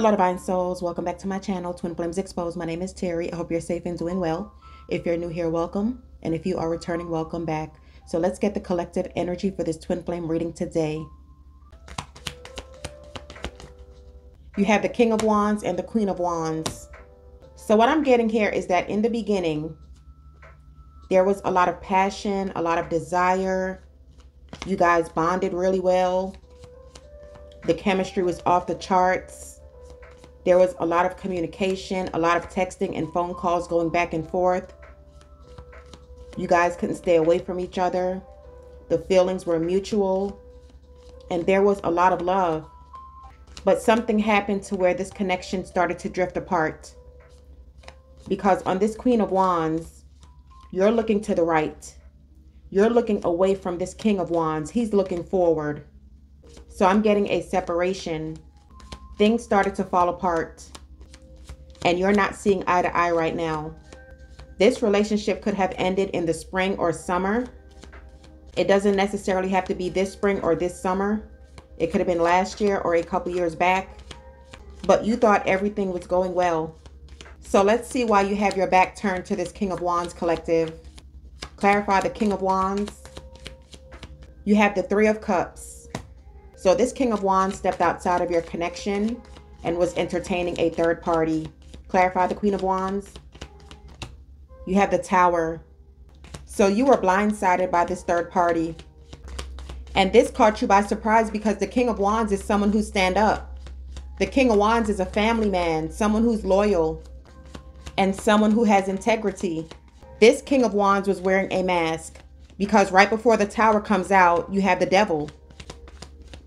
Hello, Divine Souls. Welcome back to my channel, Twin Flames Exposed. My name is Terry. I hope you're safe and doing well. If you're new here, welcome. And if you are returning, welcome back. So let's get the collective energy for this Twin Flame reading today. You have the King of Wands and the Queen of Wands. So what I'm getting here is that in the beginning, there was a lot of passion, a lot of desire. You guys bonded really well. The chemistry was off the charts. There was a lot of communication, a lot of texting and phone calls going back and forth. You guys couldn't stay away from each other. The feelings were mutual. And there was a lot of love. But something happened to where this connection started to drift apart. Because on this Queen of Wands, you're looking to the right. You're looking away from this King of Wands. He's looking forward. So I'm getting a separation. Things started to fall apart. And you're not seeing eye to eye right now. This relationship could have ended in the spring or summer. It doesn't necessarily have to be this spring or this summer. It could have been last year or a couple years back. But you thought everything was going well. So let's see why you have your back turned to this King of Wands collective. Clarify the King of Wands. You have the Three of Cups. So this King of Wands stepped outside of your connection and was entertaining a third party. Clarify the Queen of Wands. You have the Tower. So you were blindsided by this third party. And this caught you by surprise because the King of Wands is someone who stand up. The King of Wands is a family man, someone who's loyal, and someone who has integrity. This King of Wands was wearing a mask because right before the tower comes out, you have the devil.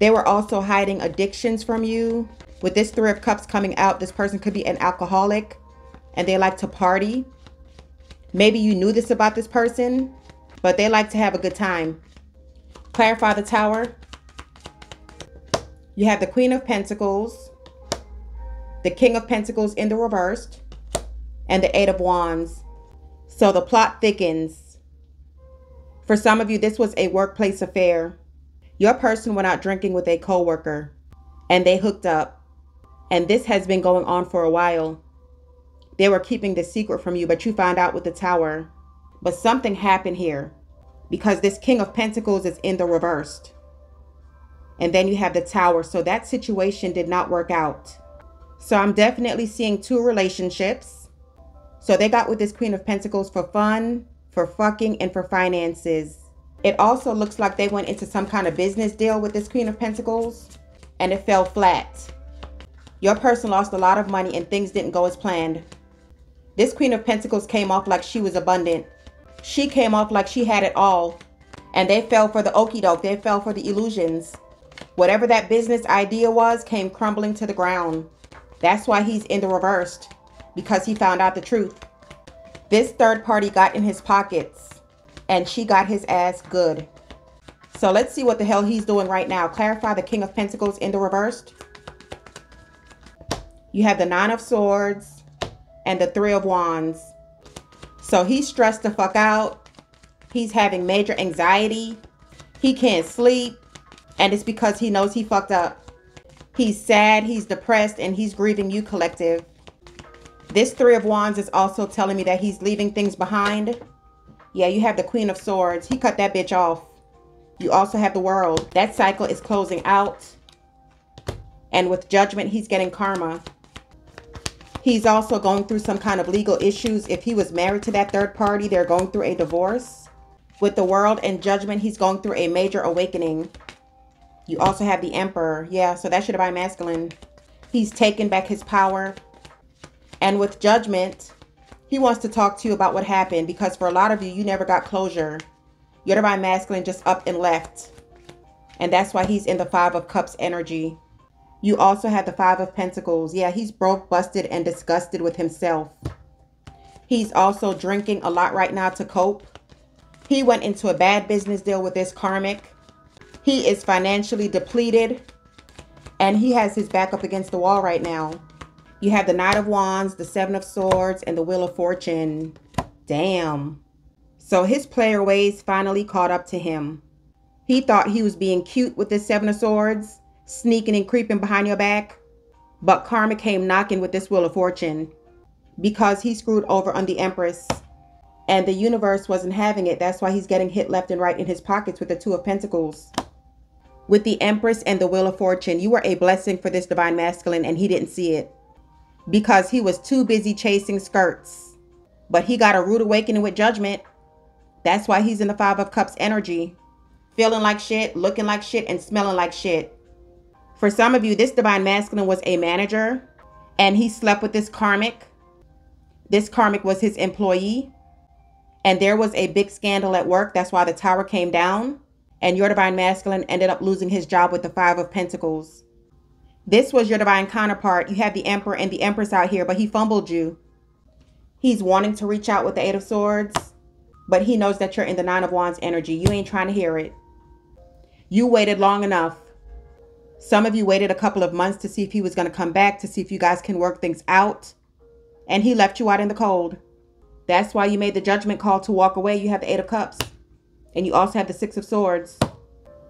They were also hiding addictions from you. With this Three of Cups coming out, this person could be an alcoholic and they like to party. Maybe you knew this about this person, but they like to have a good time. Clarify the Tower. You have the Queen of Pentacles, the King of Pentacles in the reversed, and the Eight of Wands. So the plot thickens. For some of you, this was a workplace affair. Your person went out drinking with a coworker and they hooked up. And this has been going on for a while. They were keeping the secret from you, but you found out with the tower. But something happened here because this King of Pentacles is in the reversed. And then you have the tower. So that situation did not work out. So I'm definitely seeing two relationships. So they got with this Queen of Pentacles for fun, for fucking, and for finances. It also looks like they went into some kind of business deal with this Queen of Pentacles and it fell flat. Your person lost a lot of money and things didn't go as planned. This Queen of Pentacles came off like she was abundant. She came off like she had it all. And they fell for the okey doke. They fell for the illusions. Whatever that business idea was came crumbling to the ground. That's why he's in the reversed. Because he found out the truth. This third party got in his pockets and she got his ass good. So let's see what the hell he's doing right now. Clarify the King of Pentacles in the reversed. You have the Nine of Swords and the Three of Wands. So he's stressed the fuck out. He's having major anxiety. He can't sleep. And it's because he knows he fucked up. He's sad, he's depressed, and he's grieving you, collective. This Three of Wands is also telling me that he's leaving things behind yeah, you have the Queen of Swords. He cut that bitch off. You also have the World. That cycle is closing out. And with Judgment, he's getting karma. He's also going through some kind of legal issues. If he was married to that third party, they're going through a divorce. With the World and Judgment, he's going through a major awakening. You also have the Emperor. Yeah, so that should have been masculine. He's taken back his power. And with Judgment, he wants to talk to you about what happened because for a lot of you, you never got closure. Your divine masculine just up and left. And that's why he's in the Five of Cups energy. You also have the Five of Pentacles. Yeah, he's broke, busted, and disgusted with himself. He's also drinking a lot right now to cope. He went into a bad business deal with this karmic. He is financially depleted. And he has his back up against the wall right now. You have the Knight of Wands, the Seven of Swords, and the Wheel of Fortune. Damn. So his player ways finally caught up to him. He thought he was being cute with this Seven of Swords, sneaking and creeping behind your back. But karma came knocking with this Wheel of Fortune because he screwed over on the Empress and the universe wasn't having it. That's why he's getting hit left and right in his pockets with the Two of Pentacles. With the Empress and the Wheel of Fortune, you were a blessing for this Divine Masculine and he didn't see it because he was too busy chasing skirts. But he got a rude awakening with judgment. That's why he's in the Five of Cups energy. Feeling like shit, looking like shit, and smelling like shit. For some of you, this Divine Masculine was a manager and he slept with this karmic. This karmic was his employee. And there was a big scandal at work. That's why the tower came down. And your Divine Masculine ended up losing his job with the Five of Pentacles. This was your divine counterpart. You had the Emperor and the Empress out here, but he fumbled you. He's wanting to reach out with the Eight of Swords, but he knows that you're in the Nine of Wands energy. You ain't trying to hear it. You waited long enough. Some of you waited a couple of months to see if he was going to come back, to see if you guys can work things out. And he left you out in the cold. That's why you made the judgment call to walk away. You have the Eight of Cups. And you also have the Six of Swords.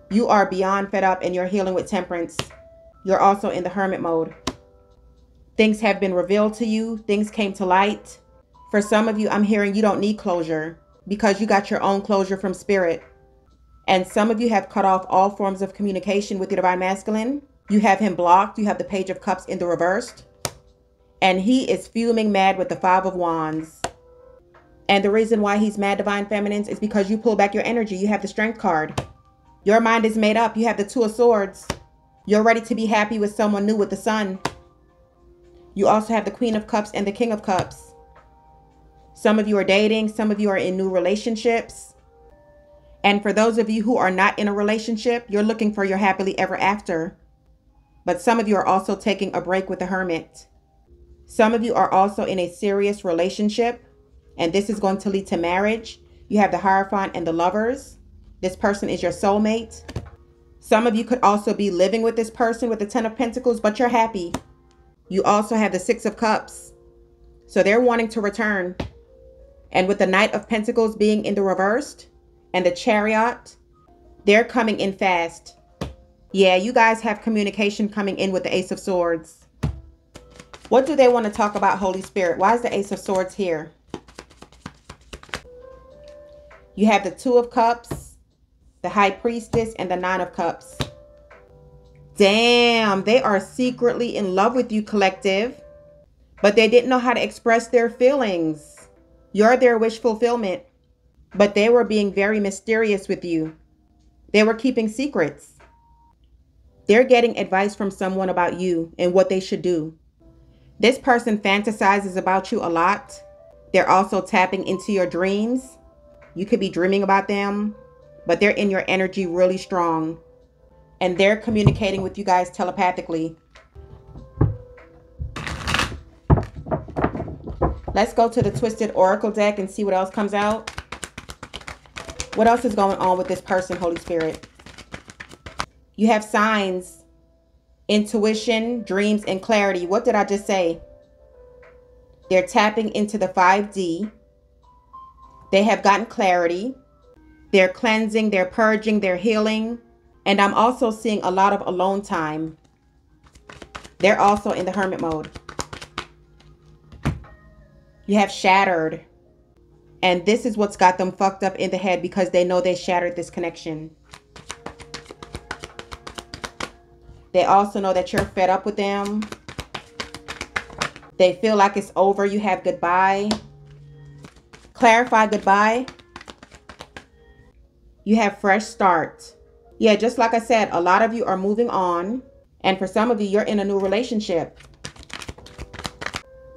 You are beyond fed up and you're healing with temperance. You're also in the hermit mode. Things have been revealed to you. Things came to light. For some of you, I'm hearing you don't need closure because you got your own closure from spirit. And some of you have cut off all forms of communication with your divine masculine. You have him blocked. You have the page of cups in the reversed. And he is fuming mad with the five of wands. And the reason why he's mad, divine feminines, is because you pull back your energy. You have the strength card. Your mind is made up. You have the two of swords. You're ready to be happy with someone new with the sun. You also have the queen of cups and the king of cups. Some of you are dating. Some of you are in new relationships. And for those of you who are not in a relationship, you're looking for your happily ever after. But some of you are also taking a break with the hermit. Some of you are also in a serious relationship, and this is going to lead to marriage. You have the Hierophant and the lovers. This person is your soulmate. Some of you could also be living with this person with the Ten of Pentacles, but you're happy. You also have the Six of Cups. So they're wanting to return. And with the Knight of Pentacles being in the reversed and the Chariot, they're coming in fast. Yeah, you guys have communication coming in with the Ace of Swords. What do they want to talk about, Holy Spirit? Why is the Ace of Swords here? You have the Two of Cups, the High Priestess, and the Nine of Cups. Damn, they are secretly in love with you, collective. But they didn't know how to express their feelings. You're their wish fulfillment. But they were being very mysterious with you. They were keeping secrets. They're getting advice from someone about you and what they should do. This person fantasizes about you a lot. They're also tapping into your dreams. You could be dreaming about them, but they're in your energy really strong. And they're communicating with you guys telepathically. Let's go to the Twisted Oracle deck and see what else comes out. What else is going on with this person, Holy Spirit? You have signs, intuition, dreams, and clarity. What did I just say? They're tapping into the 5D. They have gotten clarity. They're cleansing, they're purging, they're healing. And I'm also seeing a lot of alone time. They're also in the hermit mode. You have shattered. And this is what's got them fucked up in the head because they know they shattered this connection. They also know that you're fed up with them. They feel like it's over. You have goodbye clarify goodbye. You have fresh start. Yeah, just like I said, a lot of you are moving on. And for some of you, you're in a new relationship.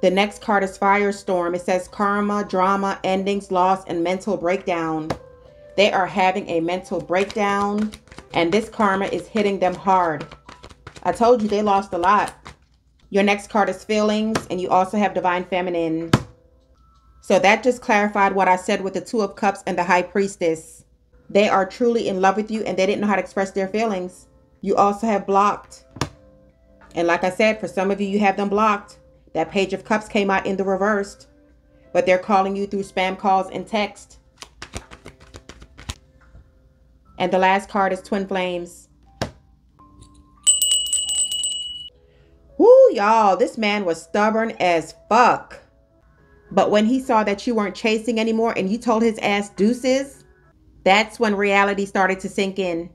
The next card is Firestorm. It says karma, drama, endings, loss, and mental breakdown. They are having a mental breakdown. And this karma is hitting them hard. I told you they lost a lot. Your next card is feelings. And you also have divine feminine. So that just clarified what I said with the Two of Cups and the High Priestess. They are truly in love with you and they didn't know how to express their feelings. You also have blocked. And like I said, for some of you, you have them blocked. That Page of Cups came out in the reversed. But they're calling you through spam calls and text. And the last card is Twin Flames. Woo, y'all, this man was stubborn as fuck. But when he saw that you weren't chasing anymore and you told his ass deuces, that's when reality started to sink in.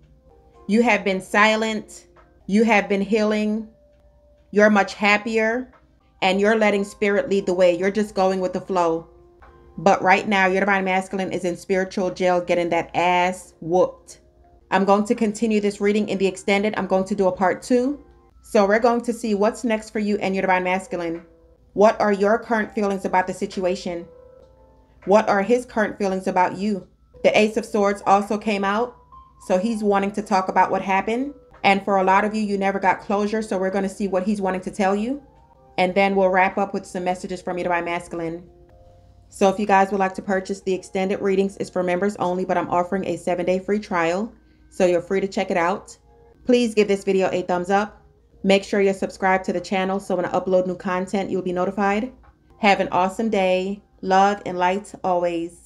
You have been silent, you have been healing, you're much happier, and you're letting spirit lead the way. You're just going with the flow. But right now, your divine masculine is in spiritual jail getting that ass whooped. I'm going to continue this reading in the extended. I'm going to do a part two. So we're going to see what's next for you and your divine masculine. What are your current feelings about the situation? What are his current feelings about you? The Ace of Swords also came out. So he's wanting to talk about what happened. And for a lot of you, you never got closure. So we're going to see what he's wanting to tell you. And then we'll wrap up with some messages from to divine masculine. So if you guys would like to purchase the extended readings, it's for members only, but I'm offering a seven day free trial. So you're free to check it out. Please give this video a thumbs up. Make sure you're subscribed to the channel so when I upload new content, you'll be notified. Have an awesome day. Love and light always.